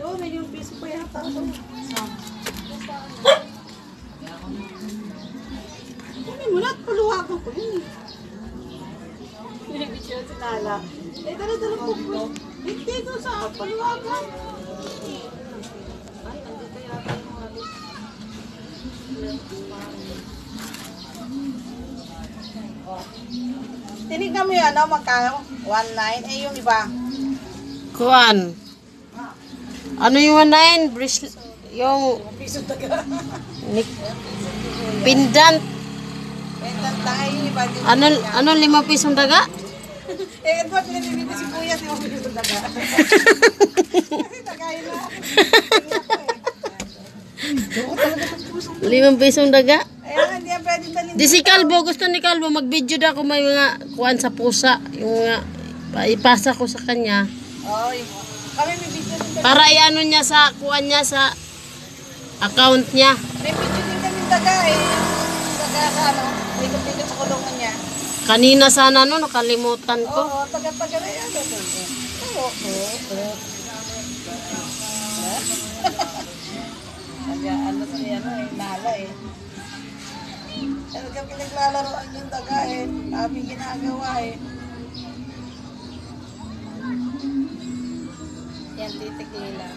Doon, yung piso pa yata doon. Kunin mo na at paluwagan ko yun eh. Hindi siya sinala. Eh, dala-dala po po. Hindi doon sa paluwagan. Ay, andito yata yung mga Tinignan mo yan, ano, magkano? 1.9. Eh, yung iba. Kuan. Ano yung nine? Bracelet. Yung nik- pendant. Ano, ano lima pisong daga? Eh, ito, pinabibili si Kuya, si Mami yung taga. Kasi tagayin na. Limang pisong daga? Ayan, hindi yan pwede dalhin. Di si Calvo, gusto ni Calvo, mag-video na ako may mga kuan sa pusa. Yung mga, pa- ipasa ko sa kanya. Oh, yung, kami may video din kami. Para iano niya sa kuan niya sa account niya. May video din kami taga eh. Taga sa ano, likod-likod sa kulungan niya. Kanina sana no, nakalimutan ko. Oo, taga-taga na yan. Oo, oo, oo. Kaya ano siya, ano eh, nala eh. Talagang pinaglalaroan yung taga eh. Aming ginagawa eh. Titigilan.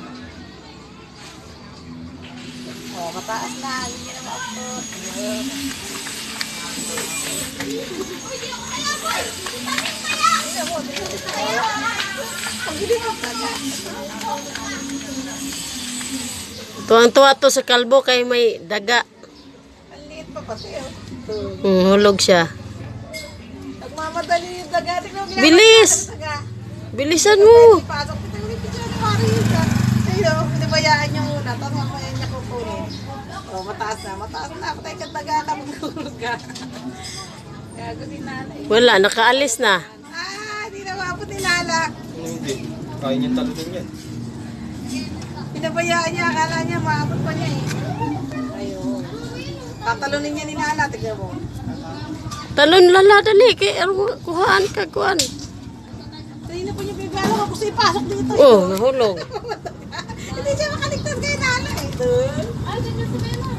Oh, mataas na. Hindi na maapot. Tuwang-tuwa to sa kalbo kay may daga. Ang liit pa kasi oh. Hmm, hulog siya. Nagmamadali yung daga. Bilis! Bilisan mo. Ipasok ko tayo picture ni Mario ka. Ayun, pinabayaan niya muna. Tapos mamaya niya kukunin. Oh, mataas na. Mataas na. Patay ka daga ka. Magulog ka. Gago din nanay. Wala, nakaalis na. Ah, di na maabot ni Lala. Hindi. Kaya niyang talutin yan. Pinabayaan niya. Akala niya maabot pa niya eh. Ayun. Tatalunin niya ni Lala. Tignan mo. Talon lala, dali. Kay, kuhaan ka, kuhaan. Kanina po niya pinaglalaro ko sa ipasok dito. Oh, nahulog. Hindi siya makaligtas